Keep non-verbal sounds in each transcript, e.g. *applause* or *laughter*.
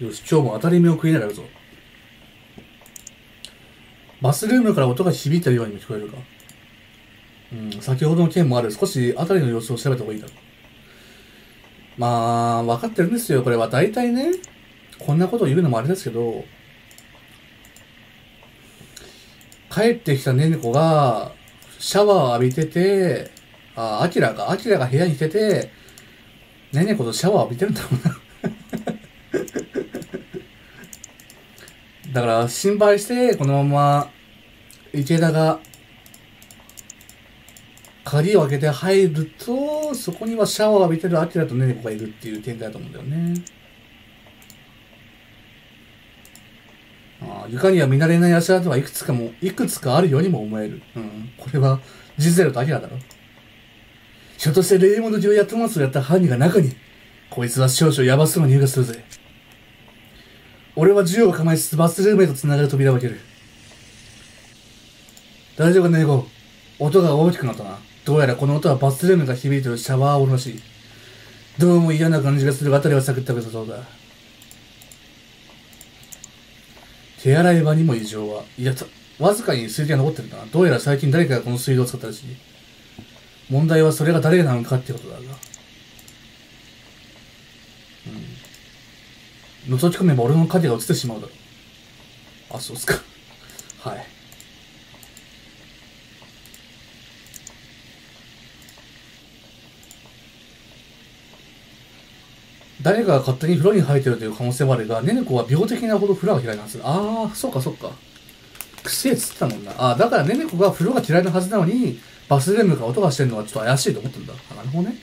よし、今日も当たり目を食いながらやるぞ。バスルームから音が響いてるようにも聞こえるか。うん、先ほどの件もある。少し辺りの様子を調べた方がいいだろう。まあ、分かってるんですよ。これは大体ね、こんなことを言うのもあれですけど、帰ってきたねねこが、シャワーを浴びてて、あ、アキラが、アキラが部屋に来てて、ねねことシャワー浴びてるんだろうな。だから心配して、このまま、池田が、鍵を開けて入ると、そこにはシャワーを浴びてるアキラとネネコがいるっていう展開だと思うんだよね。ああ床には見慣れない足跡がいくつかも、いくつかあるようにも思える。うん。これは、ジゼルとアキラだろ。ひょっとしてレイモンド・ジョやトマスをやった犯人が中に、こいつは少々ヤバそうな匂いがするぜ。俺は銃を構えつつバスルームへと繋がる扉を開ける。大丈夫かネゴ音が大きくなったな。どうやらこの音はバスルームが響いてるシャワー音らし。どうも嫌な感じがするあたりは探ったけどそうだ。手洗い場にも異常は。いや、わずかに水気が残ってるな。どうやら最近誰かがこの水道を使ったらしい。問題はそれが誰なのかってことだが。うん。覗き込めば俺の影が映ってしまうだろう。あ、そうっすか。はい。誰かが勝手に風呂に入ってるという可能性もあるが、ネネコは病的なほど風呂が嫌いなんです。ああ、そうかそうか。くせえっつってたもんな。ああ、だからネネコが風呂が嫌いなはずなのに、バスルームから音がしてるのはちょっと怪しいと思ってんだ。なるほどね。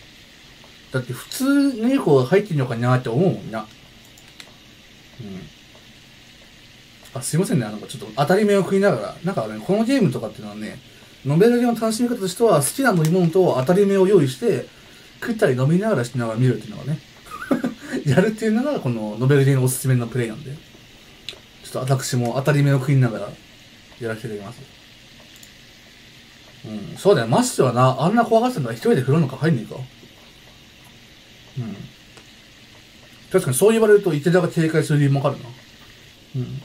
だって普通ネネコが入ってんのかなって思うもんな。あ、すいませんね。なんかちょっと当たり目を食いながら。なんかね、このゲームとかっていうのはね、ノベルゲの楽しみ方としては、好きな飲み物と当たり目を用意して、食ったり飲みながらしながら見るっていうのがね、*laughs* やるっていうのが、このノベルゲーのおすすめのプレイなんで、ちょっと私も当たり目を食いながら、やらせていただきます。うん、そうだよ。ましてはな、あんな怖がってたのは一人で風呂なんか入んねえか。うん。確かにそう言われると、池田が警戒する理由もわかるな。うん。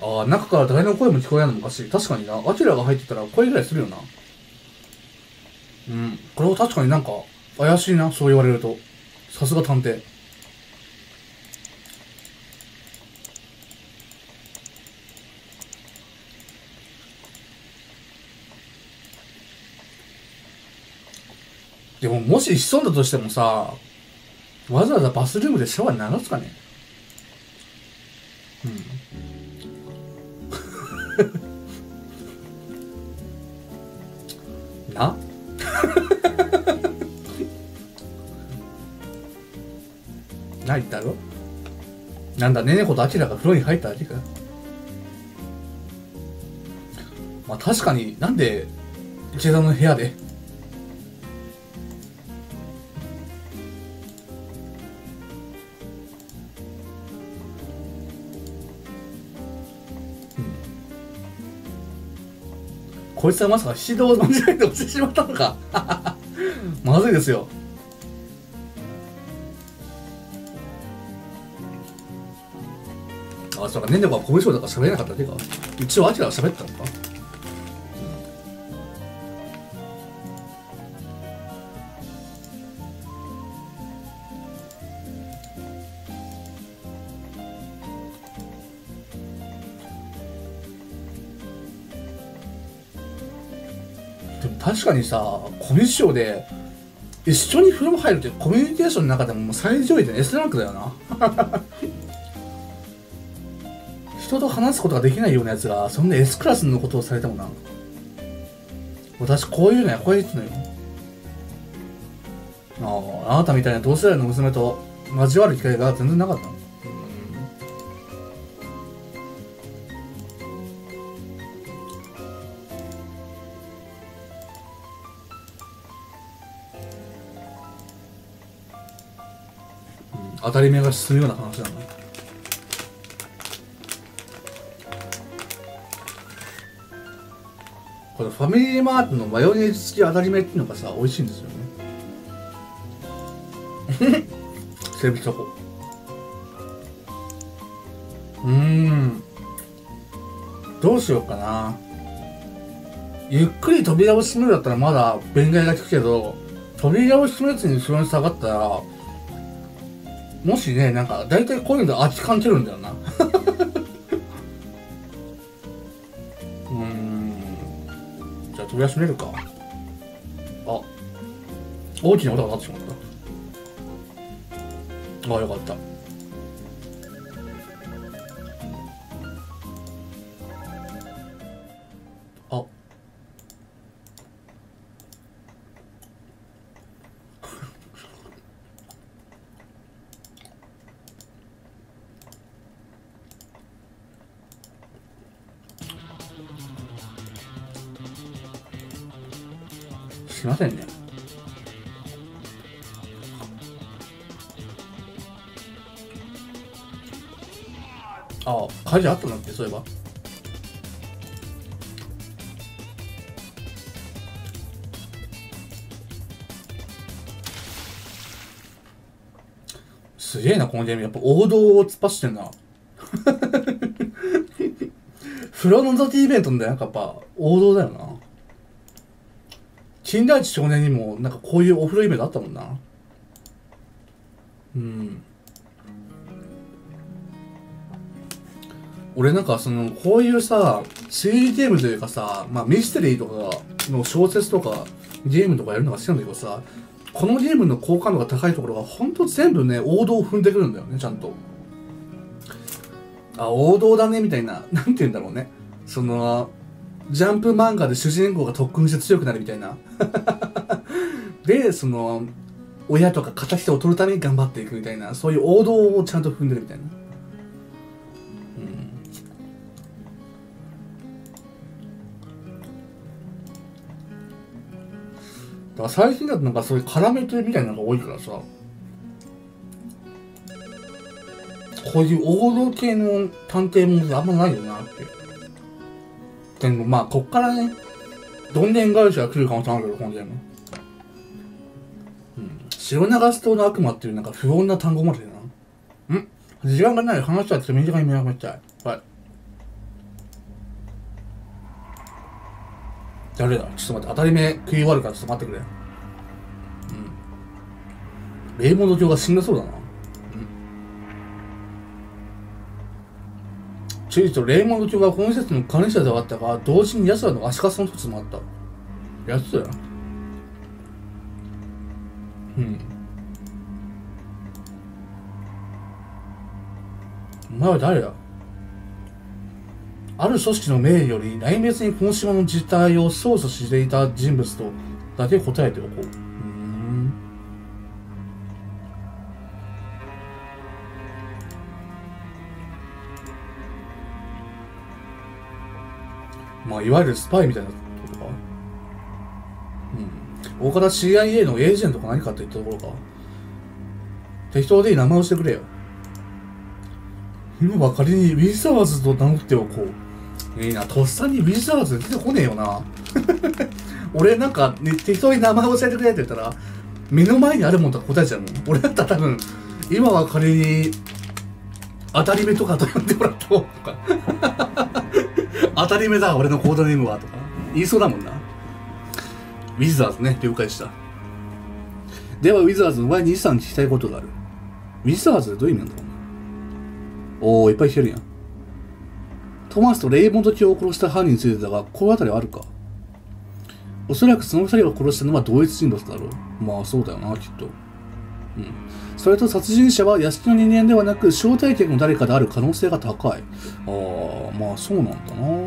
ああ、中から誰の声も聞こえないのもおかしい。確かにな。アキラが入ってたら声ぐらいするよな。うん。これは確かになんか、怪しいな。そう言われると。さすが探偵。でも、し潜んだとしてもさ、わざわざバスルームでシャワー流すかね？うん。な？ないだろ？なんだ、ねねことアキラが風呂に入っただけか？まあ確かになんで、池田の部屋でこいつはまさか指導を間違えて落ちてしまったのか。*laughs* まずいですよ。あそうかねねこはコミュ障だから喋れなかった。っていうか一応アキラは喋ったのか。確かにさコミュ障で一緒に風呂入るってコミュニケーションの中でももう最上位で S ランクだよな。*laughs* 人と話すことができないようなやつがそんな S クラスのことをされてもな。私こういうのやこういうのよ。あああなたみたいな同世代の娘と交わる機会が全然なかった。の当たり目が進むような話なのこれファミリーマートのマヨネーズ付き当たり目っていうのがさ美味しいんですよね *laughs* セーブしとこう。ん。どうしようかな。ゆっくり扉を閉めるだったらまだ弁外が効くけど、扉を閉めずに後ろに下がったら、もしね、なんか、大体こういうのあっち感じるんだよな。*laughs* うん。じゃあ扉閉めるか。あ、大きな音が鳴ってしまった。あ、よかった。ああ、火事あったんだっけ、そういえば。すげえな、このゲーム。やっぱ王道を突っ走ってんな。*laughs* フロノザティイベントのなんかやっぱ王道だよな。金田一少年にもなんかこういうお風呂イベントあったもんな。うん。俺なんかその、こういうさ、推理ゲームというかさ、まあミステリーとかの小説とかゲームとかやるのが好きなんだけどさ、このゲームの好感度が高いところがほんと全部ね、王道を踏んでくるんだよね、ちゃんと。あ、王道だね、みたいな。*laughs* なんて言うんだろうね。その、ジャンプ漫画で主人公が特訓して強くなるみたいな。*laughs* で、その、親とか形を取るために頑張っていくみたいな、そういう王道をちゃんと踏んでるみたいな。から最近だとなんかそういう絡めてみたいなのが多いからさ、こういう王道系の探偵もあんまないよなって。でもまあ、こっからね、どんでん返しが来る可能性あるけど、このゲーム。うん。白長ス島の悪魔っていうなんか不穏な単語までな。ん時間がない話はちょっと短い目をめたい。はい。誰だ？ちょっと待って、当たり目食い終わるからちょっと待ってくれ。うん。レイモンド教が死んだそうだな。チュリとレイモンド教がこの施設の管理者ではあったが、同時に奴らの足かせの一つもあった。やつだよ。うん。お前は誰だ？ある組織の命により、内密にこの島の実態を操作していた人物とだけ答えておこう。うん。まあ、いわゆるスパイみたいなことか？うん。大方 CIA のエージェントか何かといったところか？適当でいい名前をしてくれよ。今は仮にウィザーズと名乗っておこう。いいな、とっさにウィザーズ出てこねえよな。*laughs* 俺なんか、ね、適当に名前教えてくれって言ったら、目の前にあるもんとか答えちゃうもん。俺だったら多分、今は仮に、当たり目とかと呼んでもらったとか。*laughs* 当たり目だ、俺のコードネームは、とか。言いそうだもんな。ウィザーズね、了解した。では、ウィザーズ、お前に2、3聞きたいことがある。ウィザーズどういう意味なんだろうな。おー、いっぱい聞けるやん。トマスとレイモンド卿を殺した犯人についてだが、心当たりはあるか？おそらくその二人を殺したのは同一人物だろう。まあ、そうだよな、きっと。うん。それと殺人者は屋敷の人間ではなく、招待客の誰かである可能性が高い。ああ、まあそうなんだな。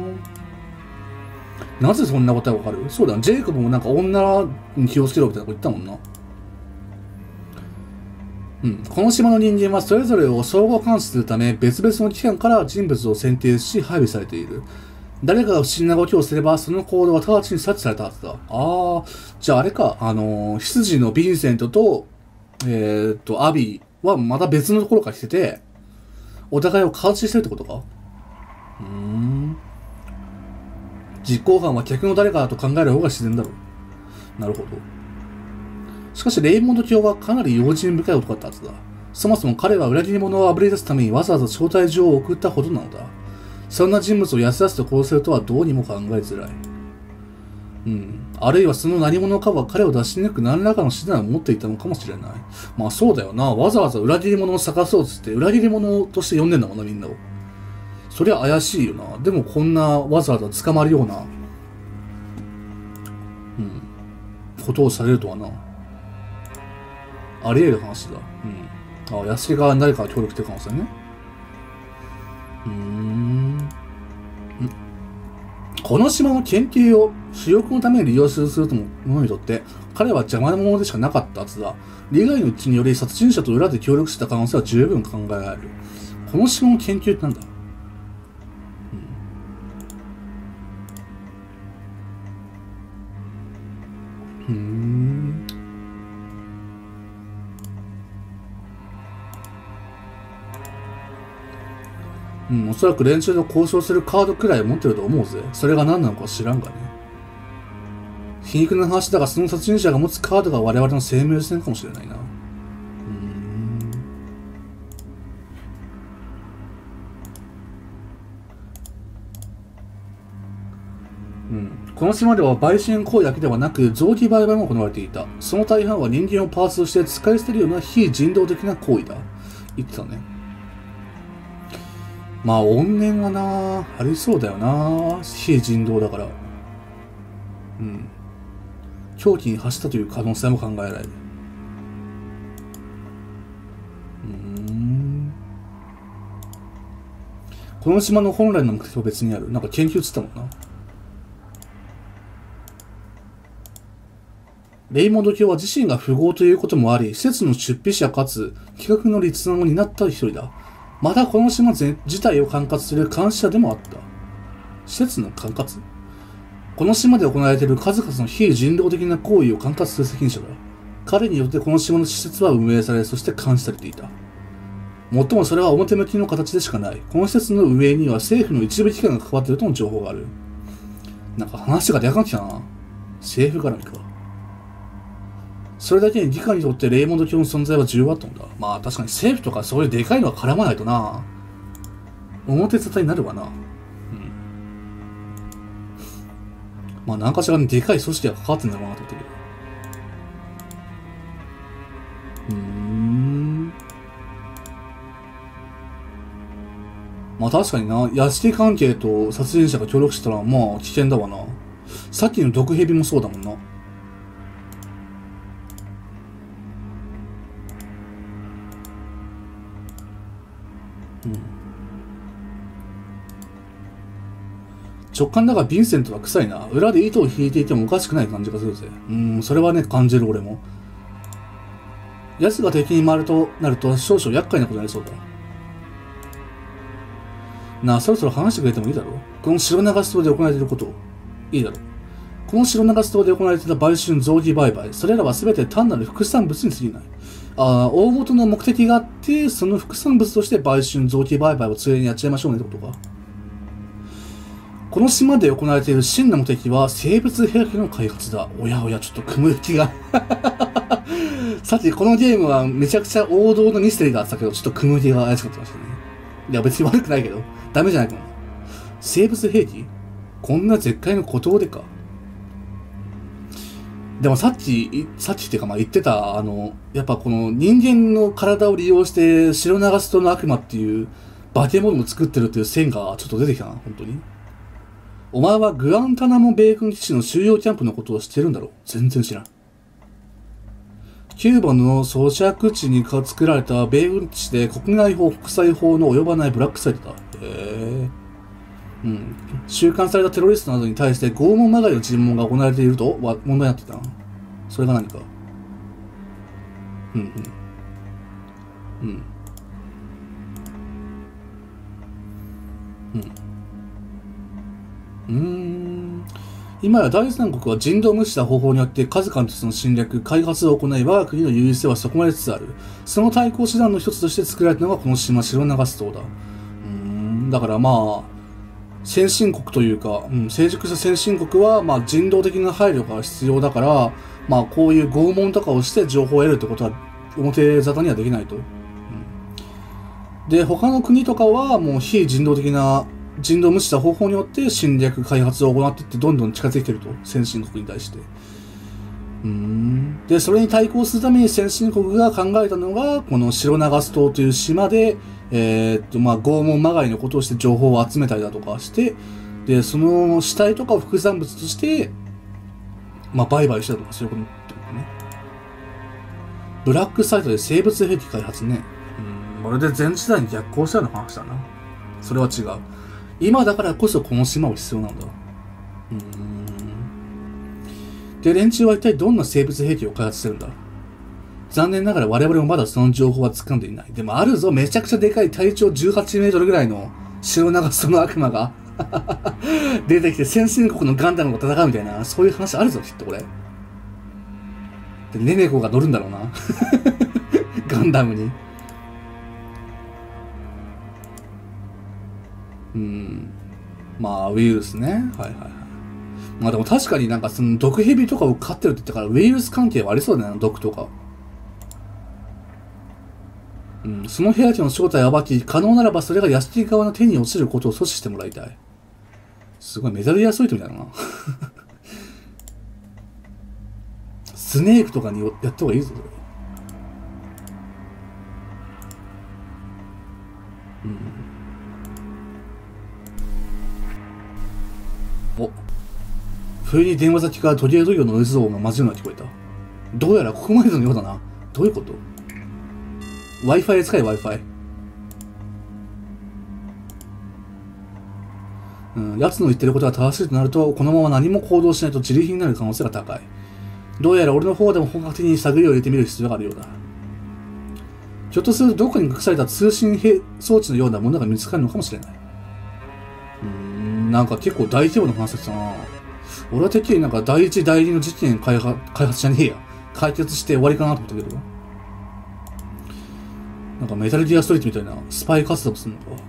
なぜそんなことがわかる？そうだ、ジェイコブもなんか女に気をつけろみたいなこと言ったもんな。うん、この島の人間はそれぞれを相互監視するため別々の機関から人物を選定し配備されている。誰かが不審な動きをすればその行動は直ちに察知されたはずだ。ああ、じゃああれか、あのー、羊のヴィンセントと、えー、っと、アビーはまた別のところから来てて、お互いを監視してるってことか？うーん。実行犯は客の誰かだと考える方が自然だろう。なるほど。しかしレイモンド卿はかなり用心深い男だったはずだ。そもそも彼は裏切り者をあぶり出すためにわざわざ招待状を送ったほどなのだ。そんな人物をやすやすと殺せるとはどうにも考えづらい。うん。あるいはその何者かは彼を出し抜く何らかの手段を持っていたのかもしれない。まあそうだよな。わざわざ裏切り者を探そうっつって裏切り者として呼んでんだもんな、みんなを。そりゃ怪しいよな。でもこんなわざわざ捕まるような、うん、ことをされるとはな。あり得る話だ。うん。あ、安が誰かが協力してる可能性ね。うーん。この島の研究を主力のために利用するとも者にとって、彼は邪魔なものでしかなかったはずだ。利害の一致により殺人者と裏で協力した可能性は十分考えられる。この島の研究ってなんだ？そらく連中と交渉するカードくらい持ってると思うぜ。それが何なのか知らんがね。皮肉な話だが、その殺人者が持つカードが我々の生命線かもしれないな。うん、この島では売春行為だけではなく臓器売買も行われていた。その大半は人間をパーツとして使い捨てるような非人道的な行為だ。言ってたね。まあ、怨念はな、ありそうだよな。非人道だから。うん。狂気に走ったという可能性も考えられる。この島の本来の目的は別にある。なんか研究つったもんな。レイモンド卿は自身が富豪ということもあり、施設の出費者かつ企画の立案を担った一人だ。またこの島自体を管轄する監視者でもあった。施設の管轄？この島で行われている数々の非人道的な行為を管轄する責任者だ。彼によってこの島の施設は運営され、そして監視されていた。もっともそれは表向きの形でしかない。この施設の運営には政府の一部機関が関わっているとの情報がある。なんか話がでかくなってきたな。政府絡みか。それだけに議会にとってレイモンド卿の存在は重要だったんだ。まあ確かに政府とかそういうでかいのは絡まないとな。表沙汰になるわな。うん。まあ何かしらにでかい組織が関わってんだろうなと思ってるけど。うーん。まあ確かにな、屋敷関係と殺人者が協力したらまあ危険だわな。さっきの毒蛇もそうだもんな。直感だがヴィンセントは臭いな。裏で糸を引いていてもおかしくない感じがするぜ。うん、それはね、感じる俺も。奴が敵に回るとなると少々厄介なことになりそうだ。なあ、そろそろ話してくれてもいいだろうこの白流し島で行われていること。いいだろうこの白流し島で行われていた売春臓器売買、それらは全て単なる副産物に過ぎない。ああ、大元の目的があって、その副産物として売春臓器売買を連れにやっちゃいましょうねってことか。この島で行われている真の目的は生物兵器の開発だ。おやおや、ちょっと雲行きが *laughs* さて、このゲームはめちゃくちゃ王道のミステリーだったけど、ちょっと雲行きが怪しかったましたね。いや、別に悪くないけど、ダメじゃないかな。生物兵器こんな絶海の孤島でか。でもさっき、さっきっていうかまあ言ってた、あの、やっぱこの人間の体を利用して白長ストの悪魔っていう化け物を作ってるっていう線がちょっと出てきたな、本当に。お前はグアンタナモ米軍基地の収容キャンプのことを知ってるんだろ？う全然知らん。キューバの装着地に作られた米軍基地で国外法、国際法の及ばないブラックサイトだ。へえ。うん。収監されたテロリストなどに対して拷問まがいの尋問が行われていると問題になってた。それが何か？うん。うん。うん。うん。今や第三国は人道無視した方法によって数々の侵略、開発を行い、我が国の優位性はそこまでつつある。その対抗手段の一つとして作られたのがこの島白流す島だ。うん。だからまあ、先進国というか、うん、成熟した先進国は、まあ、人道的な配慮が必要だから、まあこういう拷問とかをして情報を得るってことは表沙汰にはできないと。うん、で、他の国とかはもう非人道的な人道無視した方法によって侵略開発を行っていってどんどん近づいてると。先進国に対して。うんで、それに対抗するために先進国が考えたのが、この白長ス島という島で、えー、っと、まあ、拷問まがいのことをして情報を集めたりだとかして、で、その死体とかを副産物として、まあ、売買したとかそういうことってことね。ブラックサイトで生物兵器開発ね。うん、まるで全時代に逆行したような話だな。それは違う。今だからこそこの島は必要なんだ。うん。で、連中は一体どんな生物兵器を開発してるんだ？残念ながら我々もまだその情報は掴んでいない。でもあるぞ、めちゃくちゃでかい体長18メートルぐらいの白長その悪魔が *laughs* 出てきて先進国のガンダムと戦うみたいな、そういう話あるぞ、きっとこれ。で、ネネコが乗るんだろうな。*laughs* ガンダムに。うん。まあ、ウイルスね。はいはいはい。まあでも確かになんかその毒蛇とかを飼ってるって言ったから、ウイルス関係はありそうだよな、毒とか。うん、その部屋地の正体を暴き、可能ならばそれが屋敷側の手に落ちることを阻止してもらいたい。すごいメタルギアソリットみたいな。*laughs* スネークとかにやった方がいいぞ、それ。うん。不意に電話先からトリエド業のノイズ音が混じるのが聞こえた。どうやらここまでのようだな。どういうこと ?Wi-Fi 使え Wi-Fi？うん、奴の言ってることが正しいとなると、このまま何も行動しないと自利品になる可能性が高い。どうやら俺の方でも本格的に探りを入れてみる必要があるようだ。ひょっとするとどこに隠された通信装置のようなものが見つかるのかもしれない。うん、なんか結構大規模な話だな。俺はてっきりなんか第一第二の事件開発開発じゃねえや。解決して終わりかなと思ったけど。なんかメタルギアストリートみたいなスパイ活動するのか。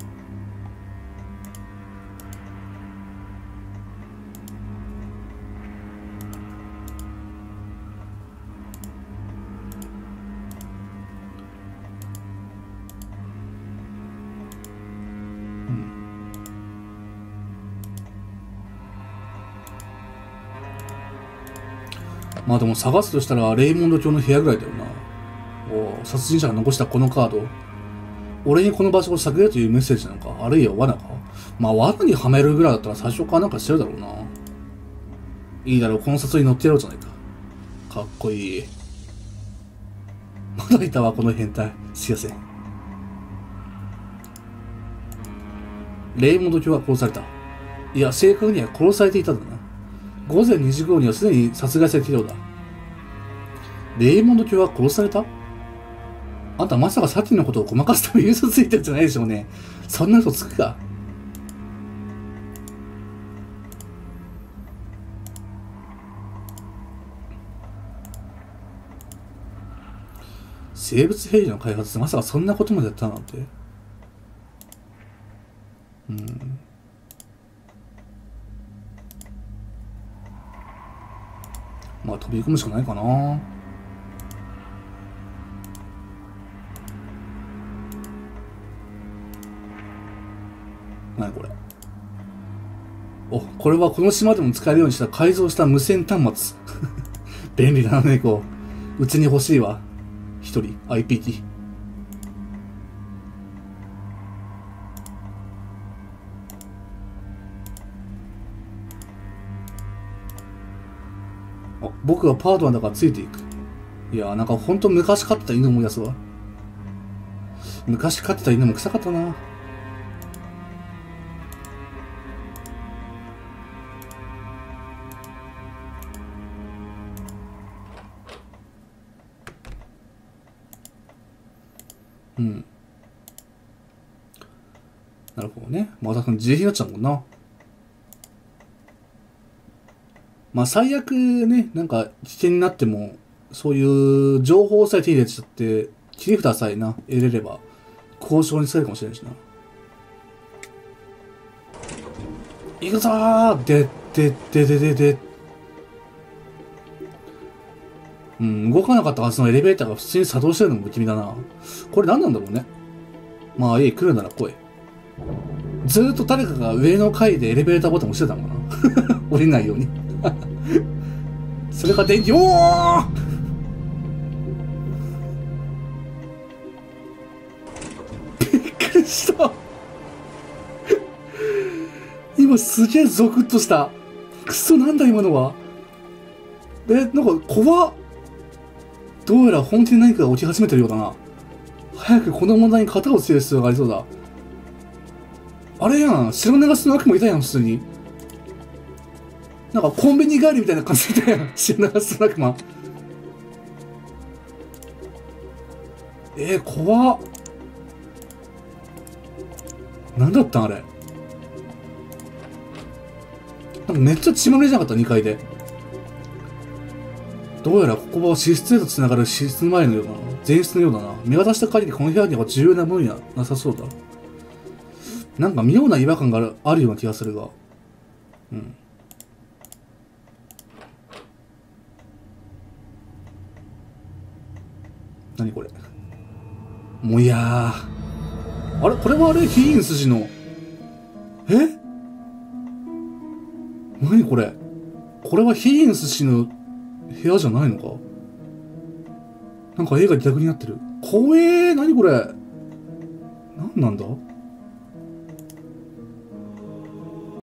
まあでも探すとしたらレイモンド卿の部屋ぐらいだよな。お殺人者が残したこのカード。俺にこの場所を探れというメッセージなのか？あるいは罠か？まあ罠にはめるぐらいだったら最初からなんかしてるだろうな。いいだろう、この札に乗ってやろうじゃないか。かっこいい。まだいたわ、この変態。すいません。レイモンド卿は殺された。いや、正確には殺されていたんだな。午前2時頃にはすでに殺害されていたようだ。レイモンド卿は殺された？あんたまさかサティのことをごまかすために嘘ついてるんじゃないでしょうね。そんな嘘つくか？生物兵器の開発ってまさかそんなことまでやったなんて。うん。まあ飛び込むしかないかな。何これ。おこれはこの島でも使えるようにした改造した無線端末。*laughs* 便利だな猫。うちに欲しいわ。一人。IPT 僕がパートナーだからついていく。いやなんかほんと昔飼ってた犬思い出すわ。昔飼ってた犬も臭かったな。うん。なるほどね。また自費になっちゃうもんな。まあ最悪ね、なんか危険になっても、そういう情報さえ手に入れちゃって、切り札さえな、得れれば、交渉に使えるかもしれないしな。行くぞーで、で、で、で、で、で。うん、動かなかったはずのエレベーターが普通に作動してるのも不気味だな。これ何なんだろうね。まあ、いい、来るなら来い。ずーっと誰かが上の階でエレベーターボタン押してたのかな *laughs* 降りないように。*laughs* それが電気、おーびっくりした。今すげえゾクッとした。くそなんだ今のは。え、なんか怖っ。どうやら本気で何かが起き始めてるようだな。早くこの問題に型をつける必要がありそうだ。あれやん、白長スの悪もいたやん、普通に。なんかコンビニ帰りみたいな感じで *laughs* いたやん、白長スの悪魔。えー、怖っ。なんだったんあれ。なんかめっちゃ血まみれじゃなかった、2階で。どうやらここは寝室へと繋がる寝室前のような。前室のようだな。見渡した限りこの部屋には重要なものにはなさそうだ。なんか妙な違和感があるあるような気がするが。うん。何これ？もういや。あれ？これはあれ？ヒーンス氏の？え？何これ？これはヒーンス氏の？部屋じゃないのか？なんか絵が逆になってる。怖えー。何これ？何なんだ？